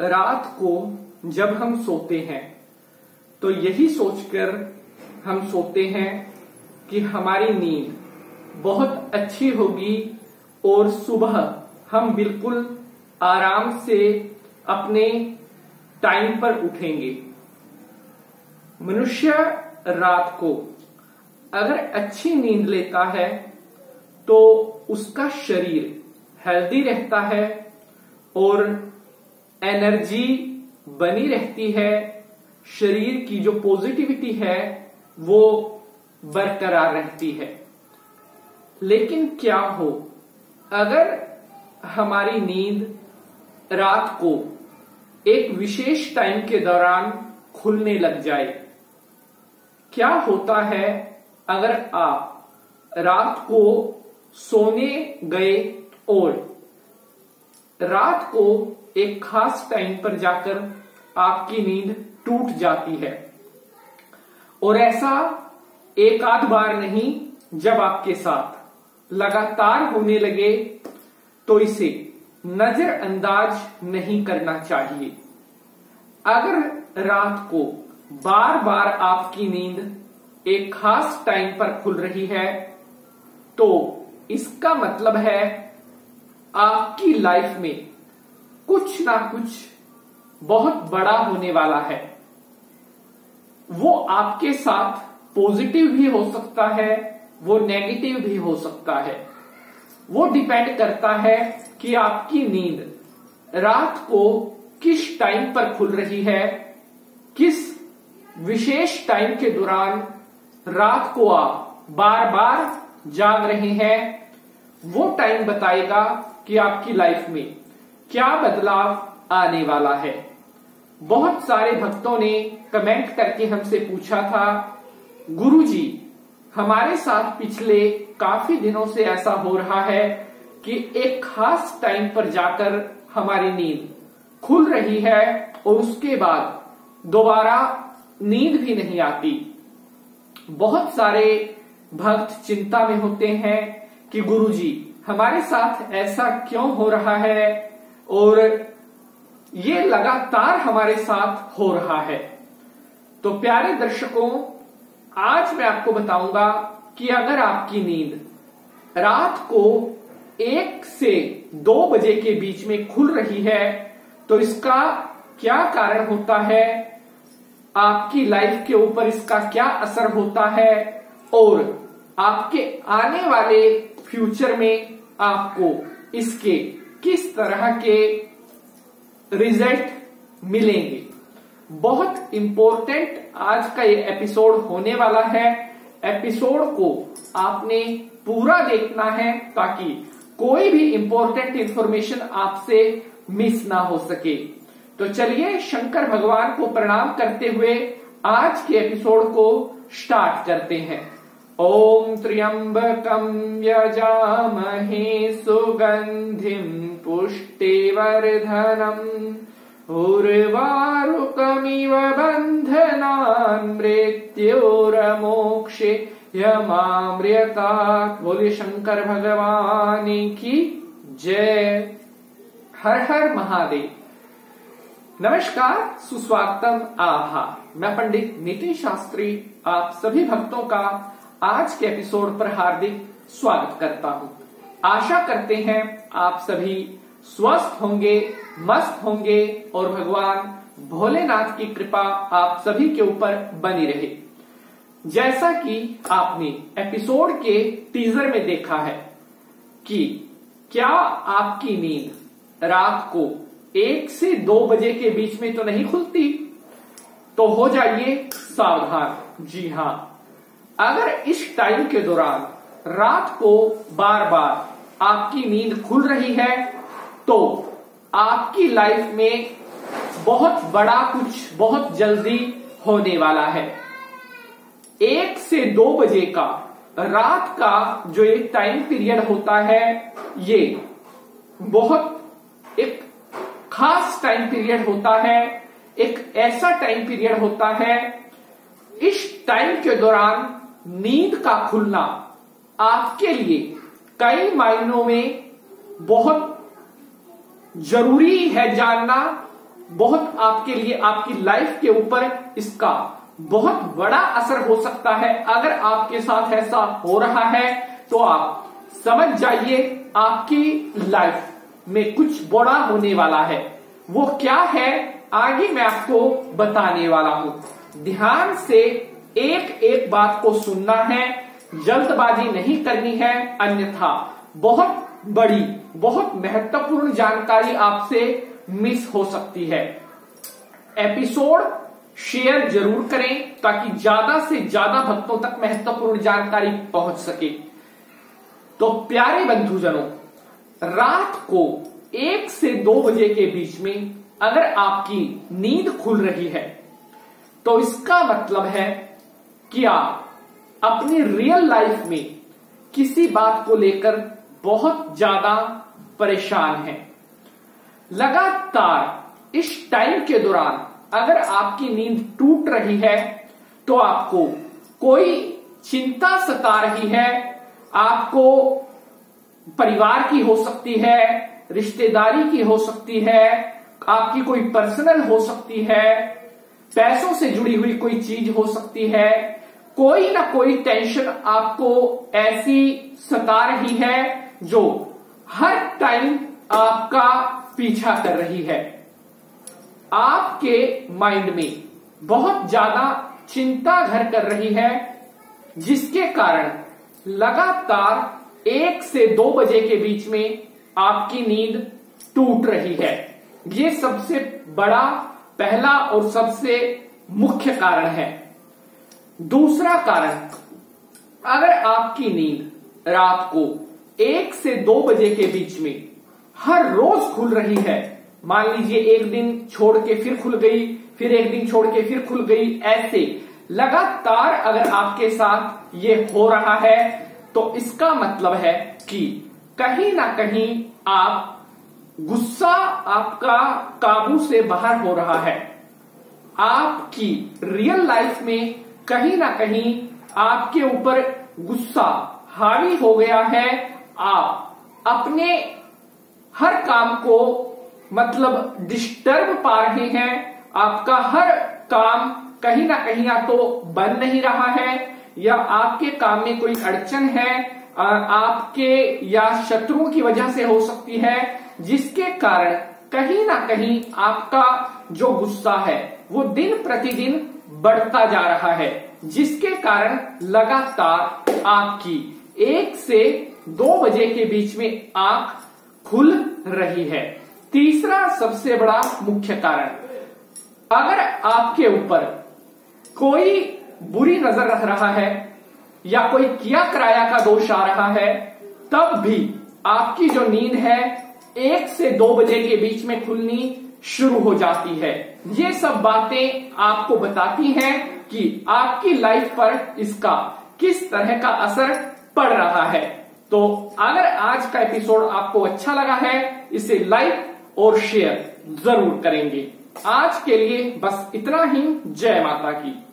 रात को जब हम सोते हैं तो यही सोचकर हम सोते हैं कि हमारी नींद बहुत अच्छी होगी और सुबह हम बिल्कुल आराम से अपने टाइम पर उठेंगे। मनुष्य रात को अगर अच्छी नींद लेता है तो उसका शरीर हेल्दी रहता है और एनर्जी बनी रहती है, शरीर की जो पॉजिटिविटी है वो बरकरार रहती है। लेकिन क्या हो, अगर हमारी नींद रात को एक विशेष टाइम के दौरान खुलने लग जाए, क्या होता है अगर आप रात को सोने गए और रात को एक खास टाइम पर जाकर आपकी नींद टूट जाती है। और ऐसा एक आध बार नहीं जब आपके साथ लगातार होने लगे तो इसे नजरअंदाज नहीं करना चाहिए। अगर रात को बार बार आपकी नींद एक खास टाइम पर खुल रही है तो इसका मतलब है आपकी लाइफ में कुछ ना कुछ बहुत बड़ा होने वाला है। वो आपके साथ पॉजिटिव भी हो सकता है, वो नेगेटिव भी हो सकता है। वो डिपेंड करता है कि आपकी नींद रात को किस टाइम पर खुल रही है, किस विशेष टाइम के दौरान रात को आप बार बार जाग रहे हैं। वो टाइम बताएगा कि आपकी लाइफ में क्या बदलाव आने वाला है? बहुत सारे भक्तों ने कमेंट करके हमसे पूछा था, गुरुजी, हमारे साथ पिछले काफ़ी दिनों से ऐसा हो रहा है कि एक खास टाइम पर जाकर हमारी नींद खुल रही है और उसके बाद दोबारा नींद भी नहीं आती। बहुत सारे भक्त चिंता में होते हैं कि, गुरुजी, हमारे साथ ऐसा क्यों हो रहा है और ये लगातार हमारे साथ हो रहा है। तो प्यारे दर्शकों, आज मैं आपको बताऊँगा कि अगर आपकी नींद रात को एक से दो बजे के बीच में खुल रही है तो इसका क्या कारण होता है? आपकी लाइफ के ऊपर इसका क्या असर होता है? और आपके आने वाले फ्यूचर में आपको इसके किस तरह के रिज़ल्ट मिलेंगे? बहुत इंपॉर्टेंट आज का ये एपिसोड होने वाला है। एपिसोड को आपने पूरा देखना है ताकि कोई भी इंपॉर्टेंट इंफॉर्मेशन आपसे मिस ना हो सके। तो चलिए शंकर भगवान को प्रणाम करते हुए आज के एपिसोड को स्टार्ट करते हैं। ओम त्र्यंबकम यजामहे सुगंधिम पुष्टिवर्धनम उर्वारुकमिव बंधनान् मृत्योरमोक्षे यमामृता बोले शंकर भगवान की जय। हर हर महादेव। नमस्कार, सुस्वागतम आभा मैं पंडित नितिन शास्त्री, आप सभी भक्तों का आज के एपिसोड पर हार्दिक स्वागत करता हूँ। आशा करते हैं आप सभी स्वस्थ होंगे, मस्त होंगे और भगवान भोलेनाथ की कृपा आप सभी के ऊपर बनी रहे। जैसा कि आपने एपिसोड के टीजर में देखा है कि क्या आपकी नींद रात को एक से दो बजे के बीच में तो नहीं खुलती? तो हो जाइए सावधान। जी हाँ अगर इस टाइम के दौरान रात को बार बार आपकी नींद खुल रही है तो आपकी लाइफ में बहुत बड़ा कुछ बहुत जल्दी होने वाला है। एक से दो बजे का रात का जो एक टाइम पीरियड होता है, ये बहुत एक खास टाइम पीरियड होता है, एक ऐसा टाइम पीरियड होता है, इस टाइम के दौरान नींद का खुलना आपके लिए कई मायनों में बहुत ज़रूरी है जानना, बहुत आपके लिए आपकी लाइफ के ऊपर इसका बहुत बड़ा असर हो सकता है। अगर आपके साथ ऐसा हो रहा है तो आप समझ जाइए आपकी लाइफ में कुछ बड़ा होने वाला है। वो क्या है, आगे मैं आपको बताने वाला हूँ। ध्यान से एक एक बात को सुनना है, जल्दबाजी नहीं करनी है, अन्यथा बहुत बड़ी, बहुत महत्वपूर्ण जानकारी आपसे मिस हो सकती है। एपिसोड शेयर ज़रूर करें ताकि ज़्यादा से ज़्यादा भक्तों तक महत्वपूर्ण जानकारी पहुँच सके। तो प्यारे बंधुजनों, रात को एक से दो बजे के बीच में अगर आपकी नींद खुल रही है तो इसका मतलब है कि आप अपनी रियल लाइफ में किसी बात को लेकर बहुत ज़्यादा परेशान हैं? लगातार इस टाइम के दौरान अगर आपकी नींद टूट रही है तो आपको कोई चिंता सता रही है, आपको परिवार की हो सकती है, रिश्तेदारी की हो सकती है, आपकी कोई पर्सनल हो सकती है, पैसों से जुड़ी हुई कोई चीज़ हो सकती है कोई ना कोई टेंशन आपको ऐसी सता रही है जो हर टाइम आपका पीछा कर रही है। आपके माइंड में बहुत ज़्यादा चिंता घर कर रही है, जिसके कारण लगातार एक से दो बजे के बीच में आपकी नींद टूट रही है। ये सबसे बड़ा, पहला और सबसे मुख्य कारण है। दूसरा कारण, अगर आपकी नींद रात को एक से दो बजे के बीच में हर रोज खुल रही है, मान लीजिए एक दिन छोड़ के फिर खुल गई, फिर एक दिन छोड़ के फिर खुल गई, ऐसे लगातार अगर आपके साथ ये हो रहा है तो इसका मतलब है कि कहीं ना कहीं आप गुस्सा आपका काबू से बाहर हो रहा है। आपकी रियल लाइफ में कहीं ना कहीं आपके ऊपर गुस्सा हावी हो गया है। आप अपने हर काम को मतलब डिस्टर्ब पा रहे हैं। आपका हर काम कहीं ना कहीं या तो बन नहीं रहा है या आपके काम में कोई अड़चन है आपके या शत्रुओं की वजह से हो सकती है, जिसके कारण कहीं ना कहीं आपका जो गुस्सा है, वो दिन प्रतिदिन बढ़ता जा रहा है, जिसके कारण लगातार आपकी एक से दो बजे के बीच में आँख खुल रही है। तीसरा सबसे बड़ा मुख्य कारण, अगर आपके ऊपर कोई बुरी नज़र रख रहा है या कोई किया किराया का दोष आ रहा है, तब भी आपकी जो नींद है, एक से दो बजे के बीच में खुलनी शुरू हो जाती है। ये सब बातें आपको बताती हैं कि आपकी लाइफ पर इसका किस तरह का असर पड़ रहा है। तो अगर आज का एपिसोड आपको अच्छा लगा है, इसे लाइक और शेयर ज़रूर करेंगे। आज के लिए बस इतना ही। जय माता की।